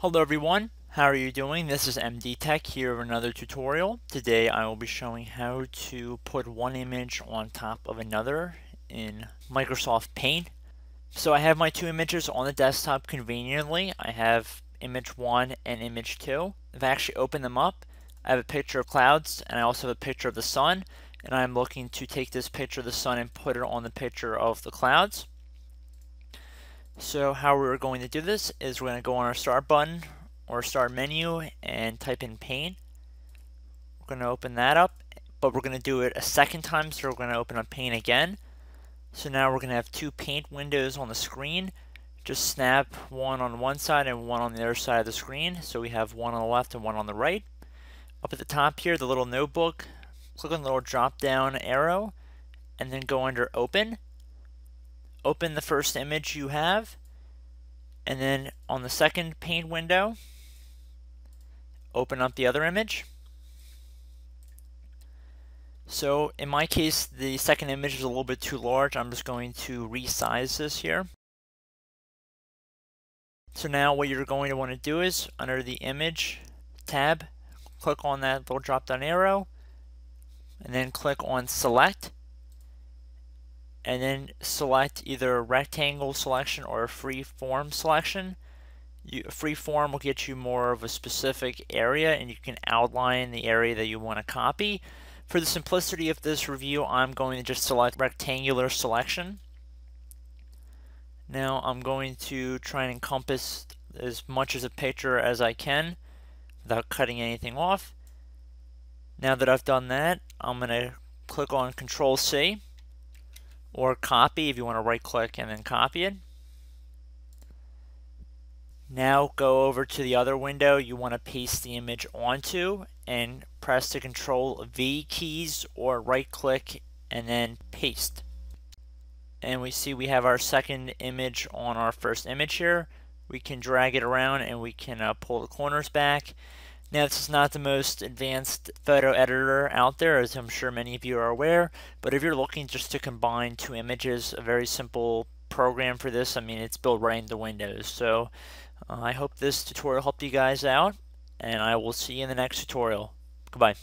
Hello everyone, how are you doing? This is MD Tech here with another tutorial. Today I will be showing how to put one image on top of another in Microsoft Paint. So I have my two images on the desktop conveniently. I have image 1 and image 2. If I actually open them up, I have a picture of clouds and I also have a picture of the sun and I'm looking to take this picture of the sun and put it on the picture of the clouds. So how we're going to do this is we're going to go on our start button or start menu and type in paint. We're going to open that up, but we're going to do it a second time, so we're going to open up paint again. So now we're going to have two paint windows on the screen. Just snap one on one side and one on the other side of the screen. So we have one on the left and one on the right. Up at the top here, the little notebook, click on the little drop down arrow and then go under open open the first image you have, and then on the second pane window, open up the other image. So in my case, the second image is a little bit too large. I'm just going to resize this here. So now what you're going to want to do is under the image tab, click on that little drop down arrow, and then click on select and then select either a rectangle selection or a free form selection. You, free form will get you more of a specific area and you can outline the area that you want to copy. For the simplicity of this review, I'm going to just select rectangular selection. Now I'm going to try and encompass as much as a picture as I can without cutting anything off. Now that I've done that, I'm going to click on Control C or copy if you want to right click and then copy it. Now go over to the other window you want to paste the image onto and press the control V keys or right click and then paste. And we see we have our second image on our first image here. We can drag it around and we can uh, pull the corners back now, this is not the most advanced photo editor out there, as I'm sure many of you are aware, but if you're looking just to combine two images, a very simple program for this, I mean, it's built right into Windows. So uh, I hope this tutorial helped you guys out, and I will see you in the next tutorial. Goodbye.